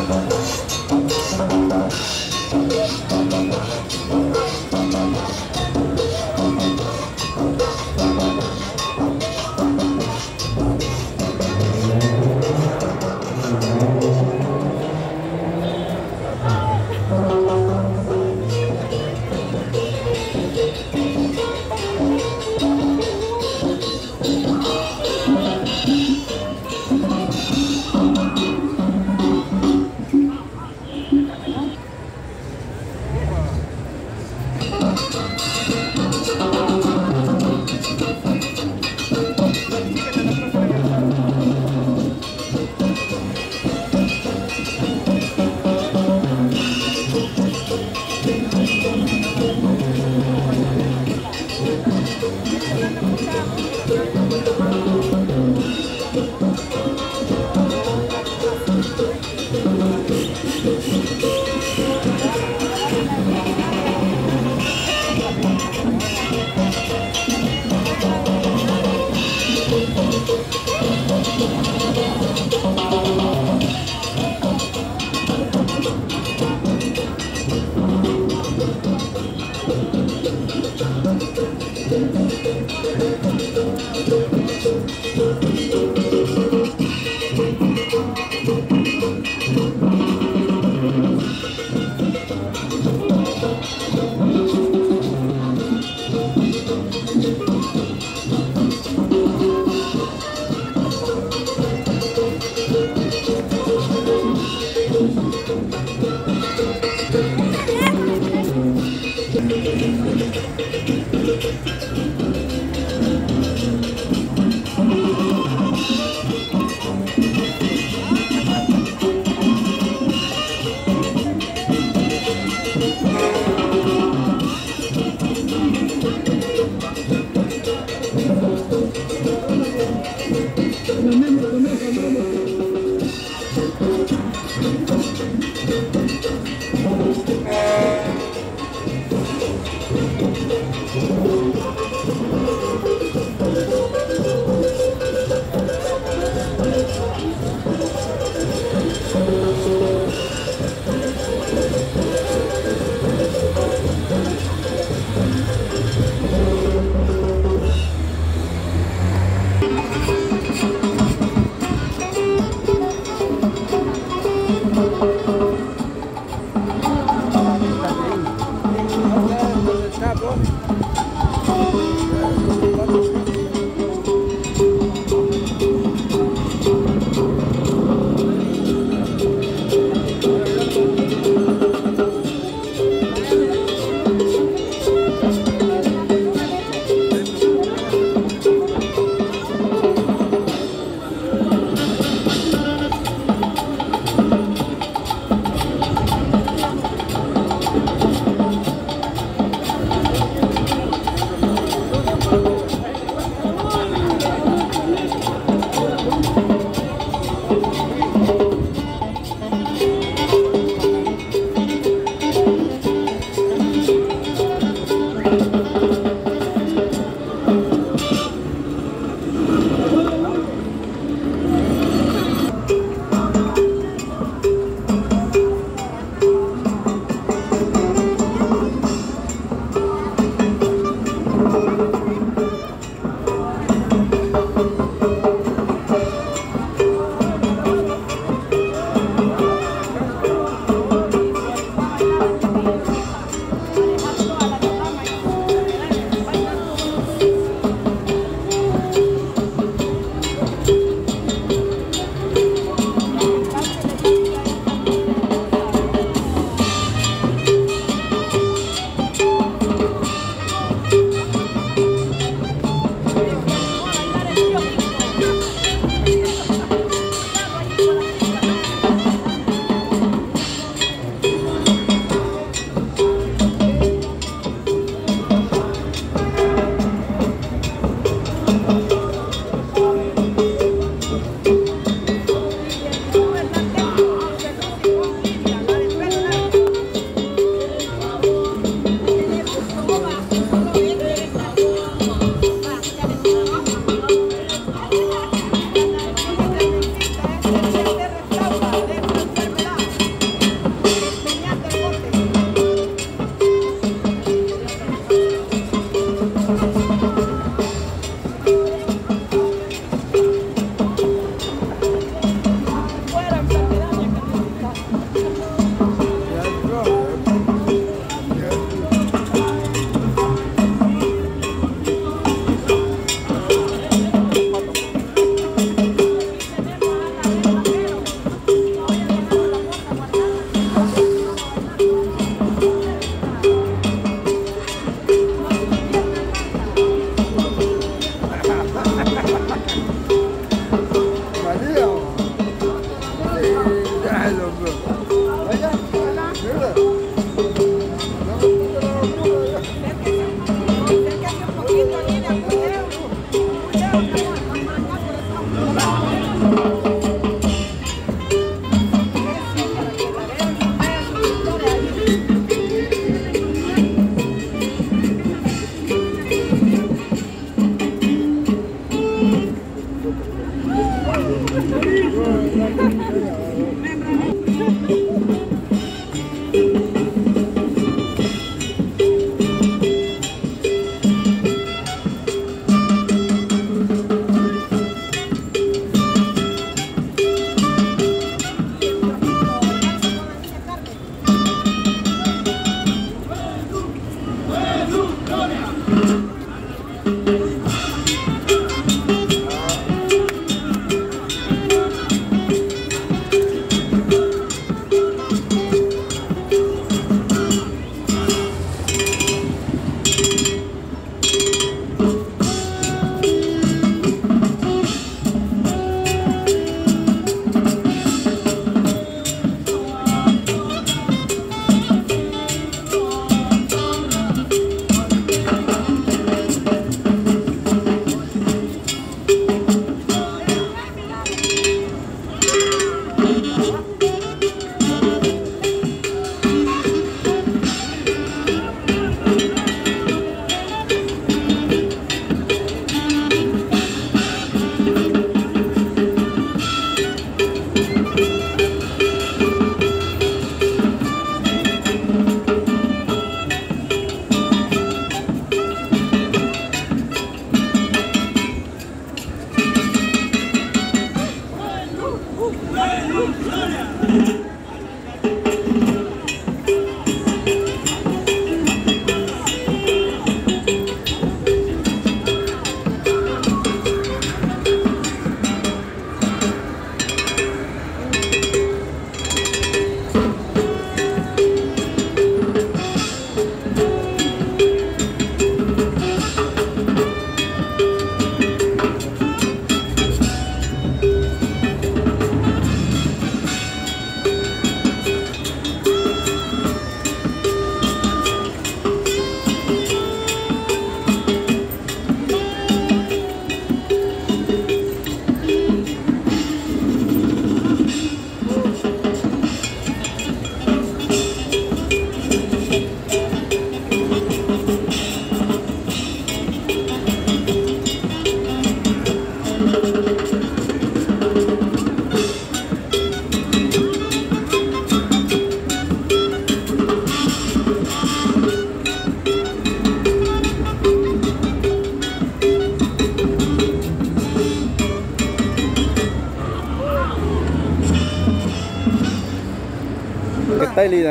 Thank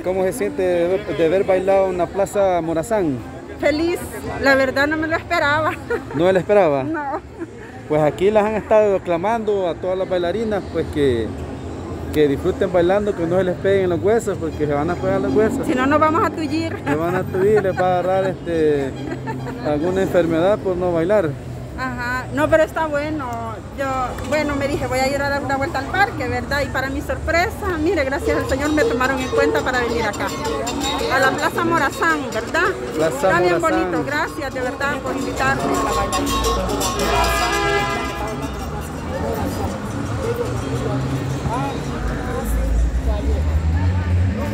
¿Cómo se siente de ver, de bailado en la Plaza Morazán? Feliz, la verdad no me lo esperaba. ¿No me la esperaba? No. Pues aquí las han estado aclamando a todas las bailarinas, pues que, que disfruten bailando, que no se les peguen los huesos, porque se van a pegar los huesos. Si no, nos vamos a tullir. Se van a tullir, les va a agarrar este, alguna enfermedad por no bailar. Ajá, no, pero está bueno. Yo, bueno, me dije, voy a ir a dar una vuelta al parque, ¿verdad? Y para mi sorpresa, mire, gracias al Señor me tomaron en cuenta para venir acá. A la Plaza Morazán, ¿verdad? Plaza está bien Morazán. bonito, gracias de verdad por invitarme.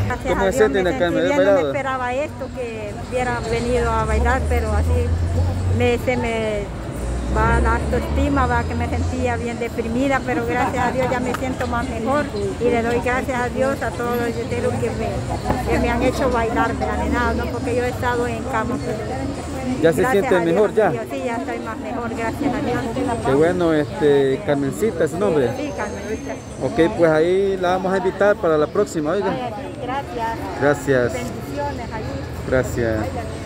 Gracias ¿Cómo a Dios me acá? ¿Me bien, no me esperaba esto, que hubiera venido a bailar, pero así me, se me va la autoestima, va que me sentía bien deprimida, pero gracias a Dios ya me siento más mejor y le doy gracias a Dios a todos los yeteros que me, que me han hecho bailar, me han enado, ¿no? porque yo he estado en cama. pero ¿Ya se siente mejor ya? Dios, sí, ya estoy más mejor, gracias a Dios. Qué bueno, este, Carmencita es su nombre. Sí, Carmencita. Ok, pues ahí la vamos a invitar para la próxima, oiga. Gracias. Gracias, Bendiciones allí. gracias.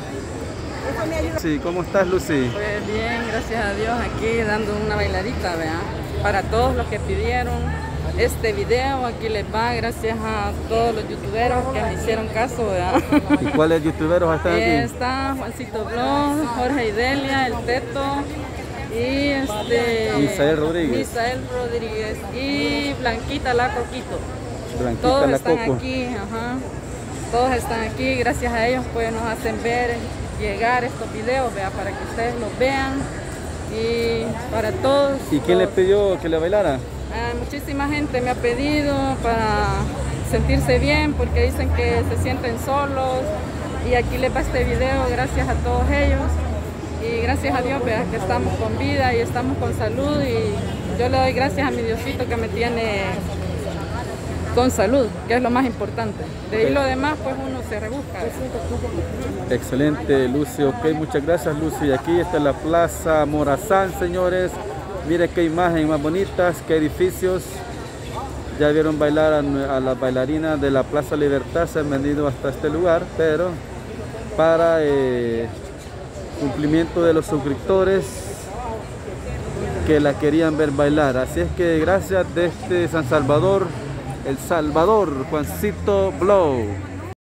Eso me ayuda. Sí, ¿cómo estás, Lucy? Pues bien, gracias a Dios, aquí dando una bailadita, ¿verdad? Para todos los que pidieron este video, aquí les va, gracias a todos los youtuberos que me hicieron caso, ¿verdad? ¿Y cuáles youtuberos están aquí? Está Juancito Blog, Jorge Idelia, el Teto y este... Misael Rodríguez. Misael Rodríguez y Blanquita La Coquito. Blanquita Todos la están Coco. aquí, ajá. Todos están aquí, gracias a ellos pues nos hacen ver, llegar estos videos, ¿vea? para que ustedes los vean y para todos. ¿Y quién le todos. pidió que le bailara? Ah, muchísima gente me ha pedido para sentirse bien porque dicen que se sienten solos y aquí les va este video gracias a todos ellos y gracias a Dios vea, que estamos con vida y estamos con salud y yo le doy gracias a mi Diosito que me tiene con salud, que es lo más importante. De ahí lo demás pues uno se rebusca. Excelente, Lucy. Ok, muchas gracias, Lucy. Y aquí está la Plaza Morazán, señores. Mire qué imagen más bonitas, qué edificios. Ya vieron bailar a, a las bailarinas de la Plaza Libertad, se han venido hasta este lugar, pero para eh, cumplimiento de los suscriptores que la querían ver bailar. Así es que gracias desde San Salvador, El Salvador, Juancito Blow.